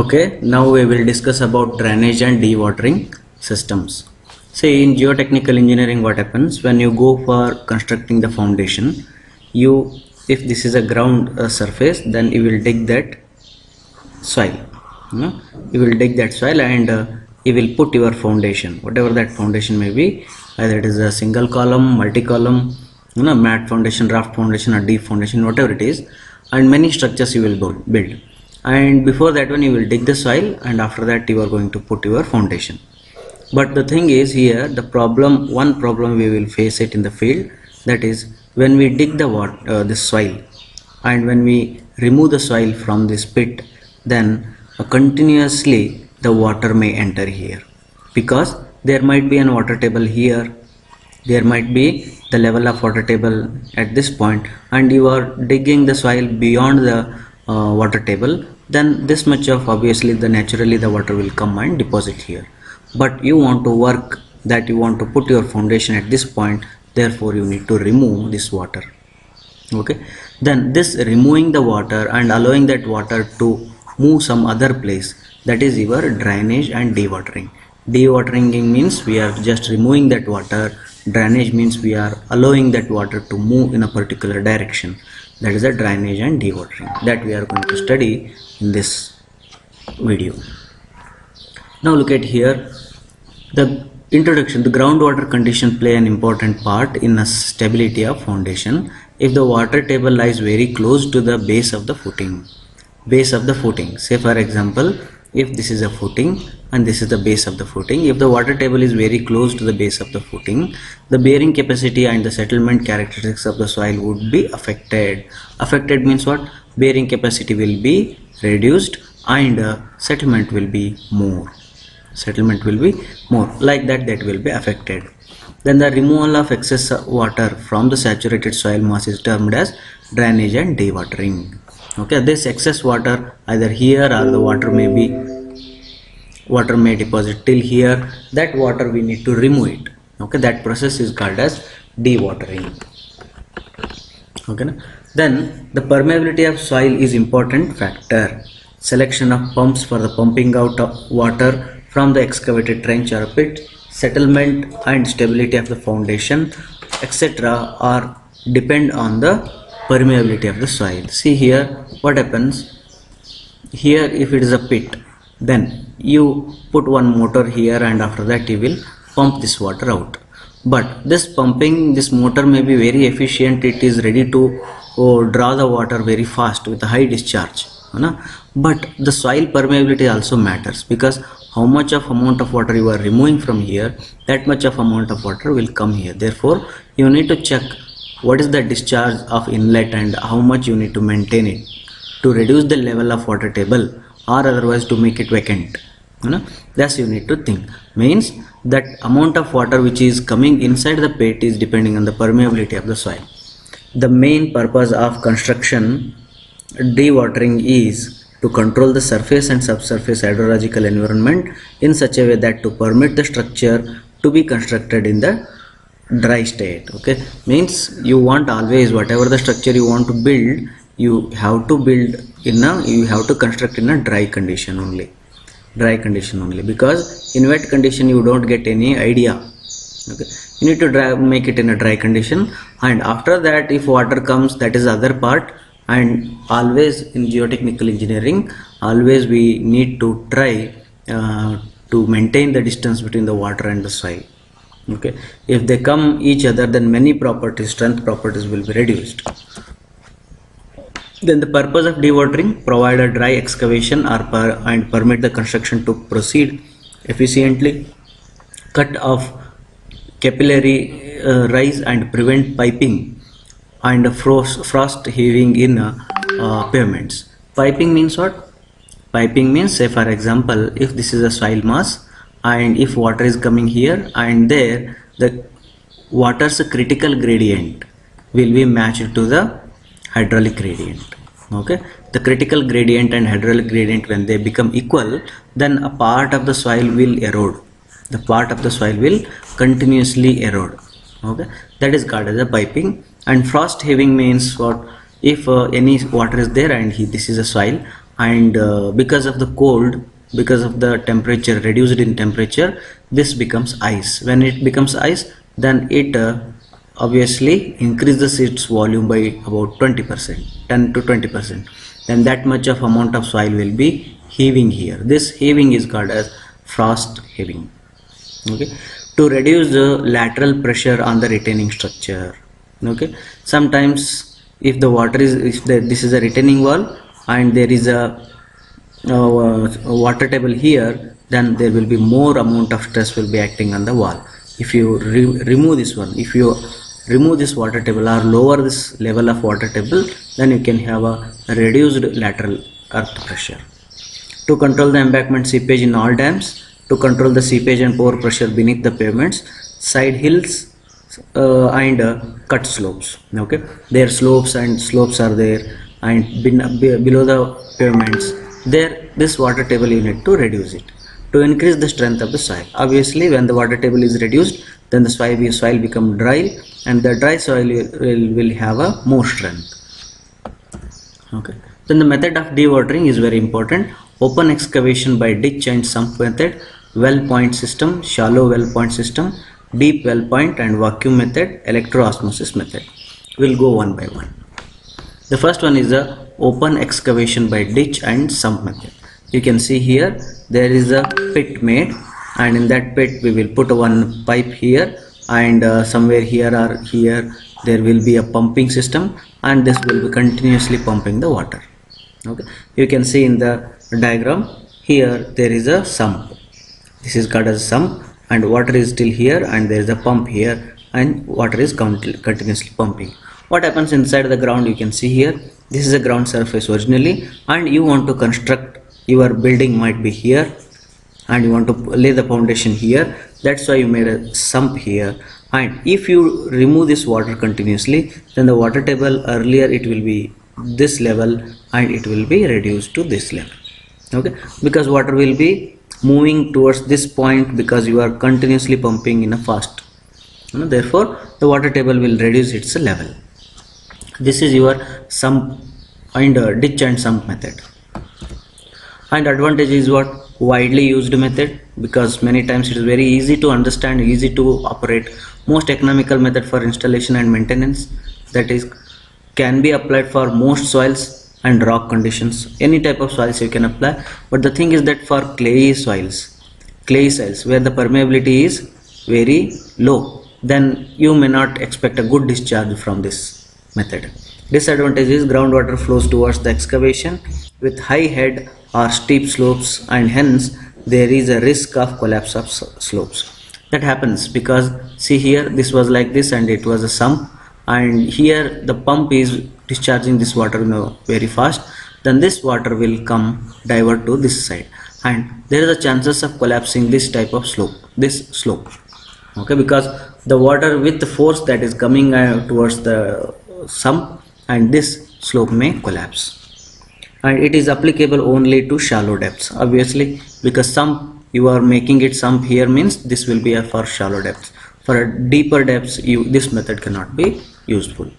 Okay, now we will discuss about drainage and dewatering systems. See, in geotechnical engineering, what happens when you go for constructing the foundation, you if this is a ground uh, surface, then you will dig that soil. You, know? you will dig that soil and uh, you will put your foundation, whatever that foundation may be, either it is a single column, multi column, you know, mat foundation, raft foundation, or deep foundation, whatever it is, and many structures you will build and before that one you will dig the soil and after that you are going to put your foundation. But the thing is here the problem one problem we will face it in the field that is when we dig the water uh, the soil and when we remove the soil from this pit then uh, continuously the water may enter here. Because there might be an water table here there might be the level of water table at this point and you are digging the soil beyond the uh, water table then this much of obviously the naturally the water will come and deposit here. But you want to work that you want to put your foundation at this point therefore you need to remove this water. Okay? Then this removing the water and allowing that water to move some other place that is your drainage and dewatering. Dewatering means we are just removing that water. Drainage means we are allowing that water to move in a particular direction. That is the drainage and dewatering that we are going to study in this video. Now look at here. The introduction the groundwater condition play an important part in the stability of foundation. If the water table lies very close to the base of the footing base of the footing. Say for example if this is a footing and this is the base of the footing if the water table is very close to the base of the footing the bearing capacity and the settlement characteristics of the soil would be affected. Affected means what? Bearing capacity will be reduced and uh, settlement will be more. Settlement will be more. Like that that will be affected. Then the removal of excess water from the saturated soil mass is termed as drainage and dewatering. Okay this excess water either here or the water may be water may deposit till here that water we need to remove it. Okay that process is called as dewatering. Okay then the permeability of soil is important factor. Selection of pumps for the pumping out of water from the excavated trench or pit settlement and stability of the foundation etc are depend on the permeability of the soil. See here what happens? Here if it is a pit then you put one motor here and after that you will pump this water out. But this pumping this motor may be very efficient. It is ready to oh, draw the water very fast with a high discharge but the soil permeability also matters because how much of amount of water you are removing from here that much of amount of water will come here. Therefore you need to check what is the discharge of inlet and how much you need to maintain it to reduce the level of water table or otherwise to make it vacant you know that's you need to think. Means that amount of water which is coming inside the pit is depending on the permeability of the soil the main purpose of construction dewatering is to control the surface and subsurface hydrological environment in such a way that to permit the structure to be constructed in the dry state okay? Means you want always whatever the structure you want to build you have to build in a you have to construct in a dry condition only dry condition only. Because in wet condition you don't get any idea okay you need to dry, make it in a dry condition. And after that if water comes that is other part. And always in geotechnical engineering always we need to try uh, to maintain the distance between the water and the soil. Okay. If they come each other then many properties strength properties will be reduced. Then the purpose of dewatering provide a dry excavation or per, and permit the construction to proceed efficiently. Cut off capillary uh, rise and prevent piping and frost, frost heaving in uh, uh, pavements. Piping means what? Piping means say for example if this is a soil mass and if water is coming here and there the water's critical gradient will be matched to the hydraulic gradient okay? The critical gradient and hydraulic gradient when they become equal then a part of the soil will erode the part of the soil will continuously erode. Okay? That is called as a piping. And frost heaving means what? If uh, any water is there and he, this is a soil and uh, because of the cold because of the temperature reduced in temperature this becomes ice. When it becomes ice then it uh, obviously increases its volume by about 20 percent 10 to 20 percent. Then that much of amount of soil will be heaving here. This heaving is called as frost heaving okay? To reduce the lateral pressure on the retaining structure. Okay? Sometimes if the water is if the, this is a retaining wall and there is a, uh, water table here then there will be more amount of stress will be acting on the wall. If you re remove this one if you remove this water table or lower this level of water table then you can have a reduced lateral earth pressure. To control the embankment seepage in all dams to control the seepage and pore pressure beneath the pavements. Side hills uh, and uh, cut slopes okay? Their slopes and slopes are there and be- below the pavements there this water table you need to reduce it to increase the strength of the soil. Obviously when the water table is reduced then the soil, soil become dry and the dry soil will, will have a more strength okay? Then the method of dewatering is very important. Open excavation by ditch and sump method well point system shallow well point system deep well point and vacuum method electro-osmosis method. We'll go one by one. The first one is the open excavation by ditch and sump method. You can see here there is a pit made and in that pit we will put one pipe here and uh, somewhere here or here there will be a pumping system and this will be continuously pumping the water. Okay. You can see in the diagram here there is a sump this is called as sump and water is still here and there is a pump here and water is continuously pumping. What happens inside the ground you can see here. This is a ground surface originally and you want to construct your building might be here and you want to lay the foundation here. That's why you made a sump here. And if you remove this water continuously then the water table earlier it will be this level and it will be reduced to this level. Okay? Because water will be moving towards this point because you are continuously pumping in a fast. You know, therefore the water table will reduce its level. This is your sump and uh, ditch and sump method. And advantage is what? Widely used method because many times it is very easy to understand easy to operate. Most economical method for installation and maintenance that is can be applied for most soils and rock conditions. Any type of soils you can apply. But the thing is that for clay soils clay soils where the permeability is very low then you may not expect a good discharge from this method. Disadvantage is groundwater flows towards the excavation. With high head or steep slopes and hence there is a risk of collapse of slopes. That happens because see here this was like this and it was a sump. And here the pump is discharging this water very fast then this water will come divert to this side. And there is a chances of collapsing this type of slope this slope. Okay because the water with the force that is coming uh, towards the sump and this slope may collapse. And it is applicable only to shallow depths. Obviously because sump you are making it sump here means this will be a for shallow depths. For a deeper depths you this method cannot be useful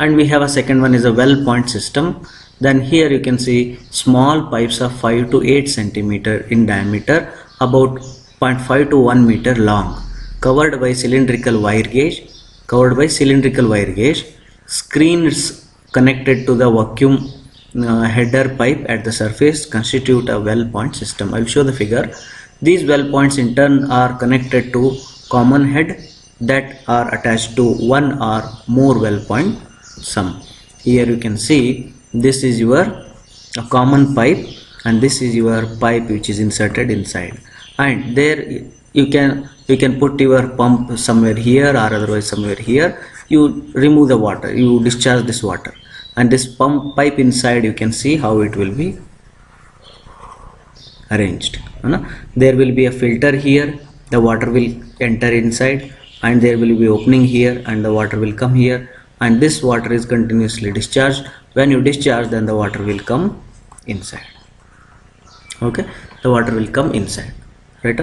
and we have a second one is a well point system. Then here you can see small pipes of 5 to 8 centimeter in diameter about 0.5 to 1 meter long covered by cylindrical wire gauge covered by cylindrical wire gauge. Screens connected to the vacuum uh, header pipe at the surface constitute a well point system. I will show the figure. These well points in turn are connected to common head that are attached to one or more well point sum here you can see this is your a common pipe and this is your pipe which is inserted inside. And there you can you can put your pump somewhere here or otherwise somewhere here. You remove the water you discharge this water. And this pump pipe inside you can see how it will be arranged you know? there will be a filter here the water will enter inside and there will be opening here and the water will come here and this water is continuously discharged. When you discharge then the water will come inside. Okay? The water will come inside. Right?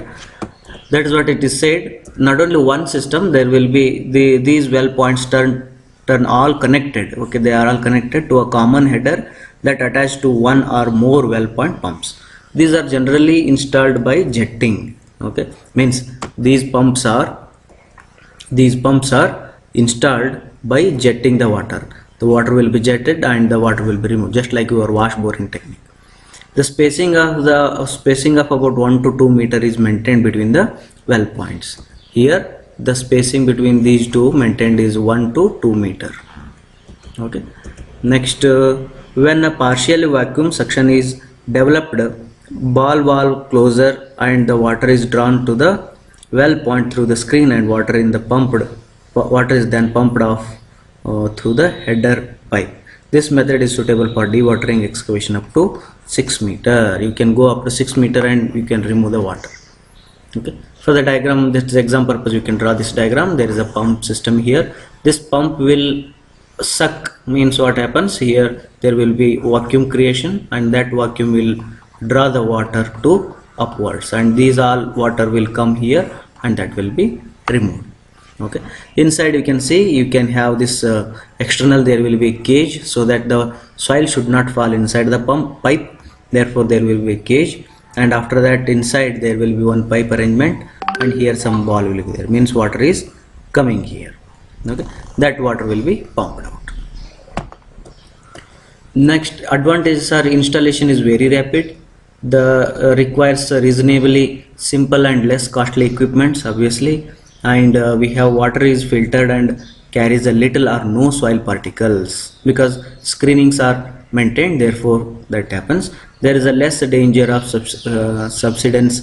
That is what it is said. Not only one system there will be the these well points turn turn all connected. Okay? They are all connected to a common header that attach to one or more well point pumps. These are generally installed by jetting. Okay, means these pumps are these pumps are installed by jetting the water. The water will be jetted and the water will be removed, just like your wash boring technique. The spacing of the spacing of about one to two meter is maintained between the well points. Here, the spacing between these two maintained is one to two meter. Okay. Next, uh, when a partial vacuum suction is developed, ball valve closer and the water is drawn to the well point through the screen and water in the pumped water is then pumped off uh, through the header pipe. This method is suitable for dewatering excavation up to 6 meter. You can go up to 6 meter and you can remove the water. Okay. For the diagram, this exam purpose, you can draw this diagram. There is a pump system here. This pump will suck means what happens here there will be vacuum creation and that vacuum will draw the water to upwards and these all water will come here and that will be removed okay. Inside you can see you can have this uh, external there will be cage so that the soil should not fall inside the pump pipe. Therefore there will be a cage. And after that inside there will be one pipe arrangement. And here some ball will be there. Means water is coming here. Okay. That water will be pumped out. Next advantages are installation is very rapid. The uh, requires reasonably simple and less costly equipments obviously and uh, we have water is filtered and carries a little or no soil particles because screenings are maintained therefore that happens. There is a less danger of subs uh, subsidence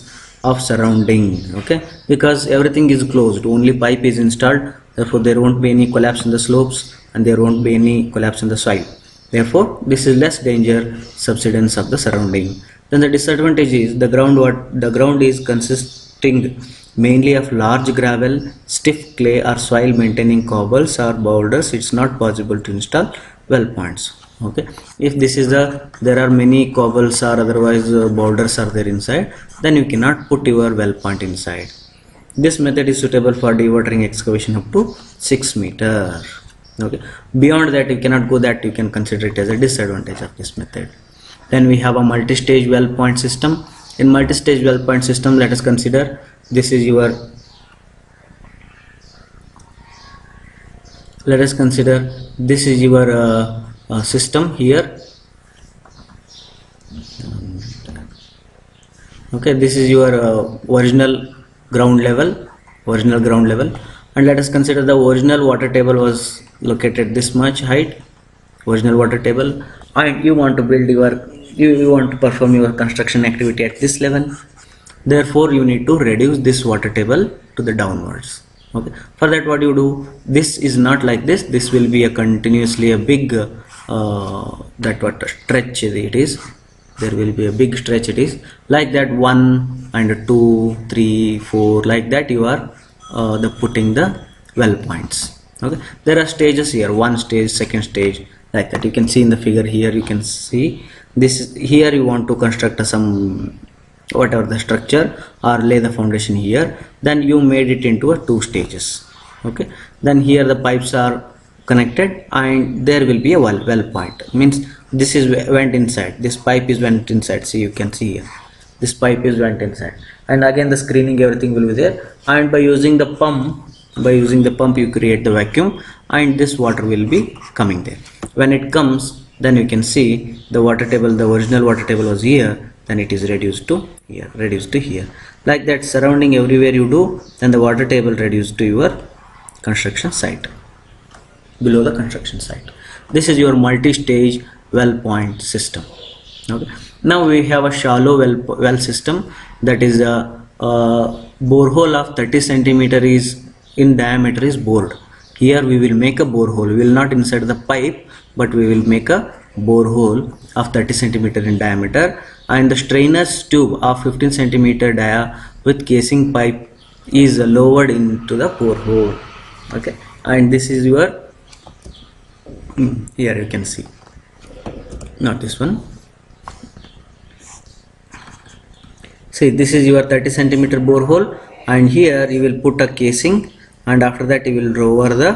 of surrounding okay? Because everything is closed only pipe is installed therefore there won't be any collapse in the slopes and there won't be any collapse in the soil. Therefore this is less danger subsidence of the surrounding. Then the disadvantage is the ground what the ground is consisting mainly of large gravel stiff clay or soil maintaining cobbles or boulders it's not possible to install well points okay? If this is the there are many cobbles or otherwise uh, boulders are there inside then you cannot put your well point inside. This method is suitable for dewatering excavation up to 6 meter okay? Beyond that you cannot go that you can consider it as a disadvantage of this method. Then we have a multi-stage well point system in multi-stage well point system let us consider this is your let us consider this is your uh, uh, system here. Okay this is your uh, original ground level original ground level. And let us consider the original water table was located this much height original water table. And you want to build your you, you want to perform your construction activity at this level therefore you need to reduce this water table to the downwards. Okay. For that what you do? This is not like this. This will be a continuously a big uh, that what stretch it is. There will be a big stretch it is. Like that one and two three four like that you are uh, the putting the well points. Okay. There are stages here. One stage second stage like that. You can see in the figure here you can see this is, here you want to construct some whatever the structure or lay the foundation here. Then you made it into a two stages. Okay? Then here the pipes are connected and there will be a well, well point. Means this is went inside. This pipe is went inside. See you can see here. This pipe is went inside. And again the screening everything will be there. And by using the pump by using the pump you create the vacuum and this water will be coming there. When it comes then you can see the water table the original water table was here then it is reduced to here reduced to here. Like that surrounding everywhere you do then the water table reduced to your construction site below the construction site. This is your multi-stage well point system okay? Now we have a shallow well well system that is a, a borehole of 30 centimeter is in diameter is bored. Here we will make a borehole we will not insert the pipe but we will make a borehole of 30 centimeter in diameter and the strainer's tube of 15 centimeter dia with casing pipe is lowered into the borehole. Okay? And this is your here you can see. Not this one. See this is your 30 centimeter borehole and here you will put a casing and after that you will lower the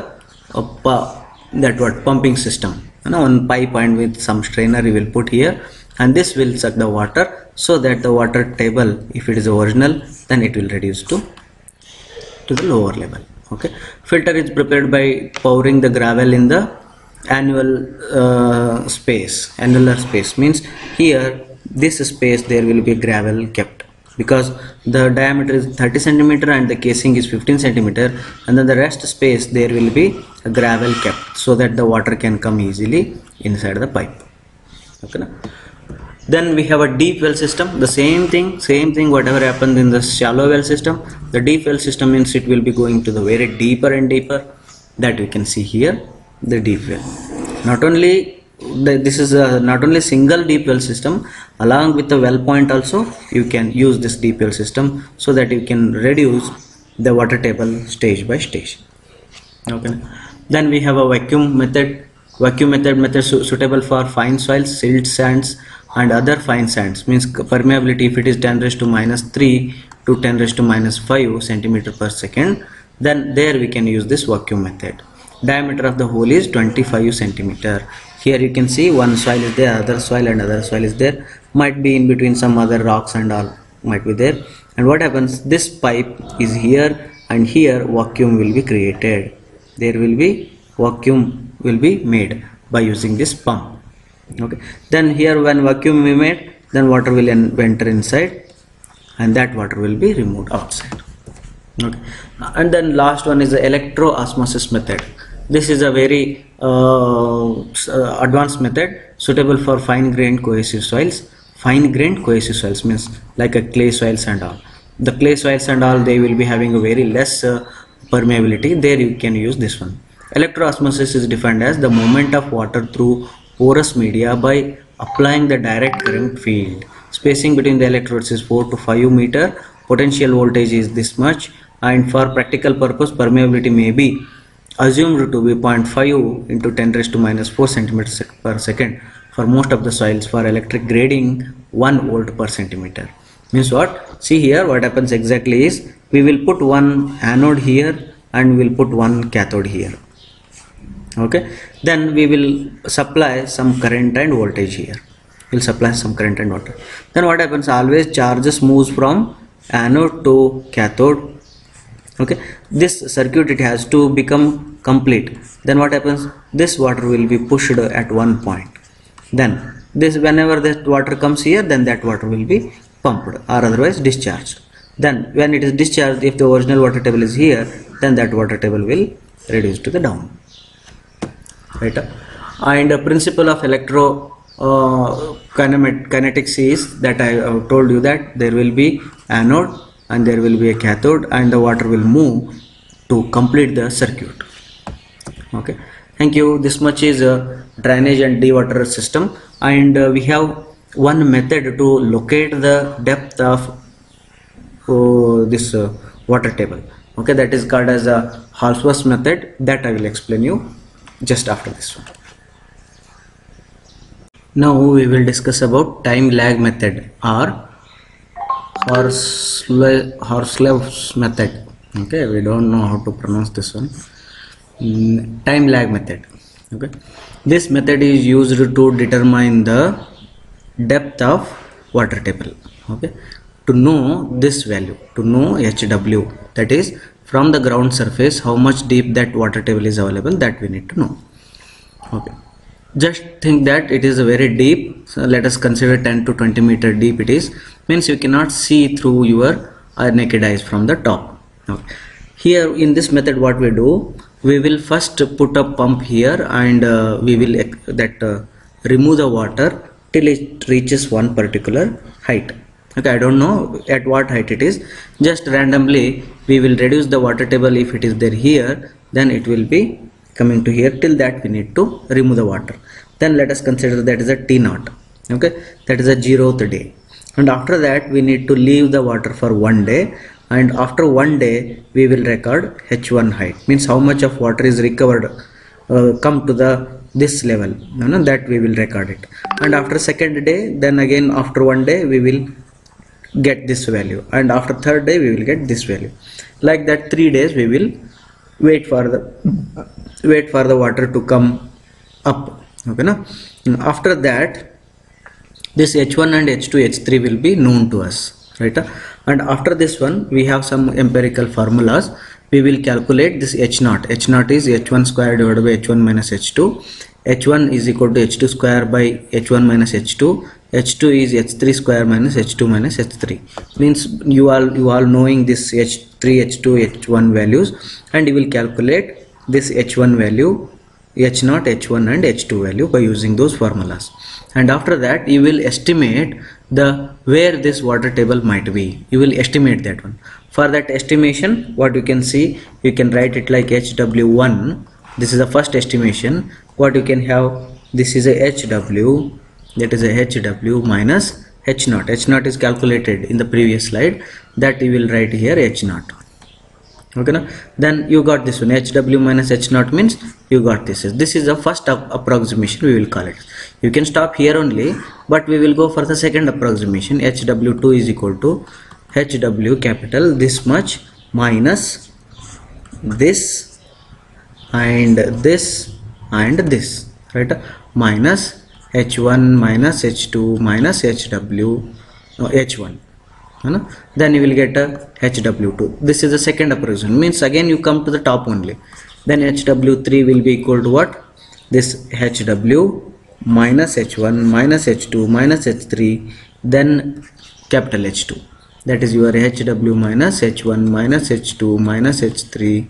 uh, that what pumping system you know, one pipe and with some strainer you will put here and this will suck the water so that the water table if it is original then it will reduce to to the lower level okay? Filter is prepared by pouring the gravel in the annual uh, space annular space means here this space there will be gravel kept because the diameter is 30 centimeter and the casing is 15 centimeter and then the rest space there will be a gravel kept so that the water can come easily inside the pipe. Okay na? then we have a deep well system. The same thing same thing whatever happens in the shallow well system the deep well system means it will be going to the very deeper and deeper. That we can see here the deep well. Not only this is a not only single deep well system along with the well point also you can use this well system so that you can reduce the water table stage by stage. Okay. Then we have a vacuum method. Vacuum method method su- suitable for fine soils silt sands and other fine sands. Means permeability if it is 10 raised to minus 3 to 10 raised to minus 5 centimeter per second then there we can use this vacuum method. Diameter of the hole is 25 centimeter here you can see one soil is there other soil and other soil is there. Might be in between some other rocks and all might be there. And what happens this pipe is here and here vacuum will be created. There will be vacuum will be made by using this pump. Okay. Then here when vacuum we made then water will en- enter inside and that water will be removed outside. Okay. And then last one is the electro osmosis method this is a very uh, uh, advanced method suitable for fine grained cohesive soils. Fine grained cohesive soils means like a clay soils and all. The clay soils and all they will be having a very less uh, permeability. There you can use this one. Electroosmosis is defined as the movement of water through porous media by applying the direct current field. Spacing between the electrodes is 4 to 5 meter. Potential voltage is this much. And for practical purpose permeability may be assumed to be 0.5 into 10 raised to minus 4 centimeters per second for most of the soils for electric grading 1 volt per centimeter. Means what? See here what happens exactly is we will put one anode here and we will put one cathode here. Okay? Then we will supply some current and voltage here. We'll supply some current and voltage. Then what happens? Always charges moves from anode to cathode. Okay this circuit it has to become complete. Then what happens? This water will be pushed at one point. Then this whenever that water comes here then that water will be pumped or otherwise discharged. Then when it is discharged if the original water table is here then that water table will reduce to the down. Right? And the principle of electro uh, kinemat- kinetics is that i uh, told you that there will be anode and there will be a cathode and the water will move to complete the circuit. Okay. Thank you. This much is a drainage and dewater system. And uh, we have one method to locate the depth of uh, this uh, water table. Okay. That is called as a Halsworth method. That I will explain you just after this one. Now we will discuss about time lag method or Horsle- Horslew's method. Okay we don't know how to pronounce this one. Mm, time lag method. Okay this method is used to determine the depth of water table. Okay to know this value to know hw that is from the ground surface how much deep that water table is available that we need to know. Okay just think that it is very deep so let us consider 10 to 20 meter deep it is. Means you cannot see through your uh, naked eyes from the top. Okay. here in this method what we do we will first put a pump here and uh, we will that uh, remove the water till it reaches one particular height. Okay i don't know at what height it is. Just randomly we will reduce the water table if it is there here then it will be coming to here till that we need to remove the water. Then let us consider that is a t naught okay? That is a zeroth day. And after that we need to leave the water for one day. And after one day we will record h1 height. Means how much of water is recovered uh, come to the this level you know that we will record it. And after second day then again after one day we will get this value. And after third day we will get this value. Like that three days we will wait for the wait for the water to come up okay now after that this h1 and h2 h3 will be known to us right ah? and after this one we have some empirical formulas. We will calculate this h naught h naught is h1 square divided by h1 minus h2 h1 is equal to h2 square by h1 minus h2 h2 is h3 square minus h2 minus h3 means you all you all knowing this h3 h2 h1 values and you will calculate this h1 value h0 h1 and h2 value by using those formulas. And after that you will estimate the where this water table might be. You will estimate that one. For that estimation what you can see you can write it like hw1 this is the first estimation. What you can have this is a hw that is a hw minus h0 h0 is calculated in the previous slide. That you will write here h0 okay now then you got this one. Hw minus h naught means you got this. This is the first approximation we will call it. You can stop here only but we will go for the second approximation. Hw2 is equal to hw capital this much minus this and this and this. Right? Minus h1 minus h2 minus hw no, h1 no? then you will get a hw2 this is the second approximation means again you come to the top only. Then hw3 will be equal to what? This hw minus h1 minus h2 minus h3 then capital h2 that is your hw minus h1 minus h2 minus h3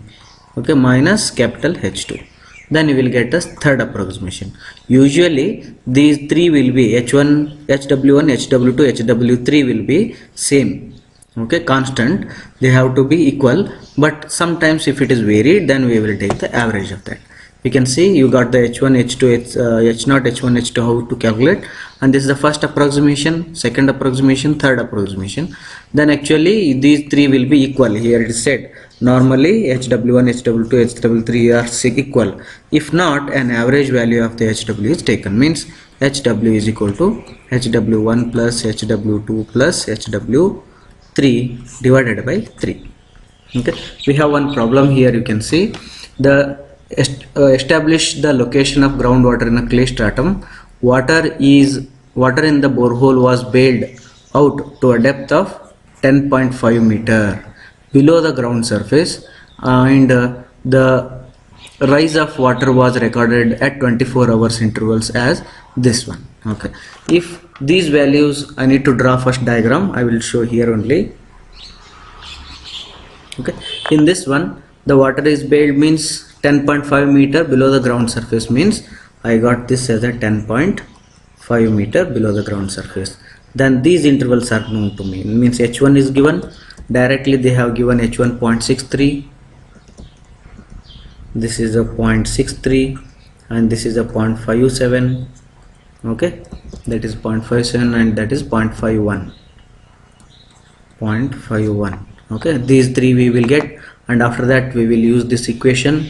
okay minus capital h2 then you will get a third approximation. Usually these three will be h1 hw1 hw2 hw3 will be same. Okay constant. They have to be equal but sometimes if it is varied then we will take the average of that. You can see you got the h1 h2 h, uh, h0 h1 h2 how to calculate. And this is the first approximation second approximation third approximation. Then actually these three will be equal. Here it is said normally hw1 hw2 hw3 are equal. If not an average value of the hw is taken. Means hw is equal to hw1 plus hw2 plus hw3 divided by 3 okay? We have one problem here you can see. The est uh, establish the location of groundwater in a clay stratum. Water is water in the borehole was bailed out to a depth of 10.5 meter below the ground surface and uh, the rise of water was recorded at 24 hours intervals as this one. Okay. If these values i need to draw first diagram i will show here only. Okay. In this one the water is bailed means 10.5 meter below the ground surface means I got this as a 10.5 meter below the ground surface. Then these intervals are known to me. Means h1 is given directly they have given h1.63 this is a 0.63 and this is a 0.57 okay? That is 0.57 and that is 0.51 0.51 okay? These three we will get and after that we will use this equation.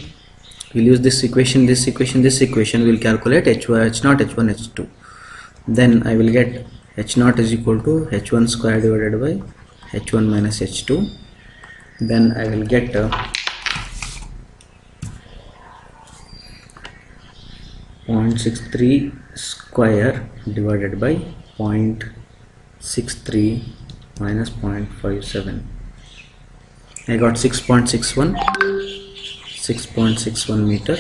We'll use this equation this equation this equation. We will calculate h1 h0 h1 h2 then i will get h0 is equal to h1 square divided by h1 minus h2 then i will get uh, 0.63 square divided by 0.63 minus 0.57 I got 6.61 6.61 meter.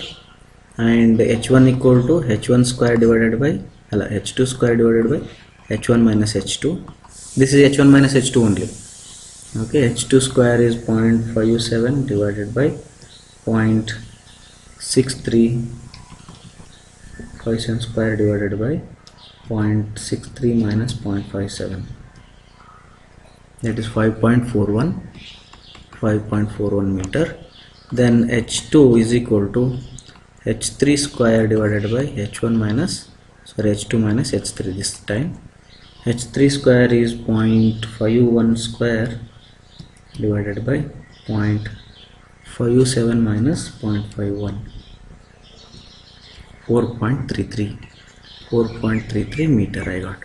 And h1 equal to h1 square divided by h2 square divided by h1 minus h2 this is h1 minus h2 only. Okay h2 square is 0.57 divided by 0.63 57 square divided by 0.63 minus 0.57 that is 5.41 5.41 meter. Then h2 is equal to h3 square divided by h1 minus sorry h2 minus h3 this time h3 square is 0.51 square divided by 0.57 minus 0.51 4.33 4.33 meter I got.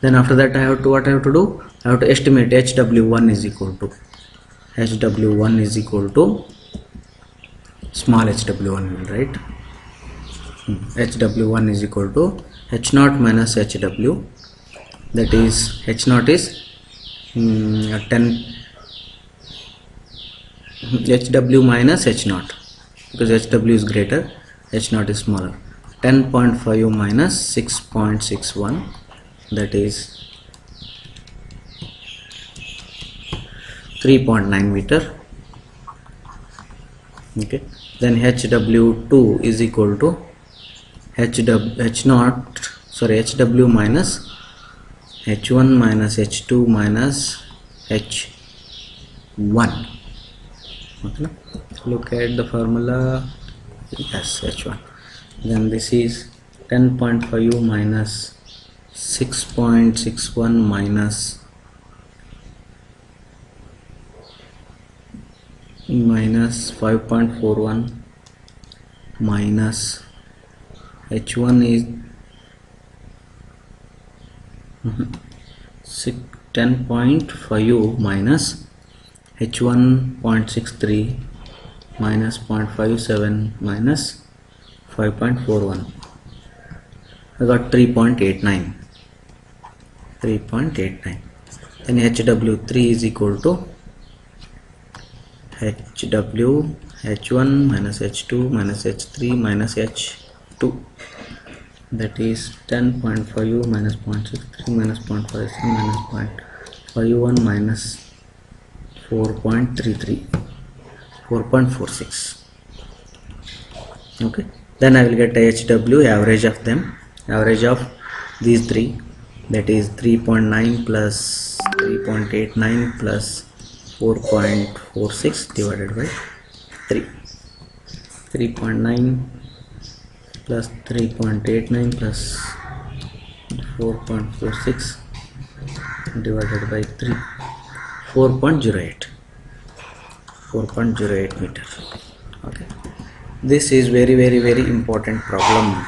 Then after that I have to what I have to do? I have to estimate HW1 is equal to HW1 is equal to small HW1 right? Hmm, hw1 is equal to h0 minus hw that is h naught is mm, 10 hw minus h naught because hw is greater h naught is smaller. 10.5 minus 6.61 that is 3.9 meter. Okay. Then hw2 is equal to hw h naught sorry hw minus h1 minus h2 minus h1 okay. Look at the formula. Yes h1 then this is 10.5 minus 6.61 minus minus 5.41 minus h1 is 10.5 minus h1.63 minus 0.57 minus 5.41 I got 3.89 3.89 then hw3 is equal to hw h1 minus h2 minus h3 minus h2 that is 10.5 minus 0.63 minus 0.57 minus 0.51 minus 4.33 4.46 okay. Then I will get HW average of them average of these three. That is 3.9 plus 3.89 plus 4.46 divided by 3 3.9 plus 3.89 plus 4.46 divided by 3 4.08 4.08 meter. Okay. This is very very very important problem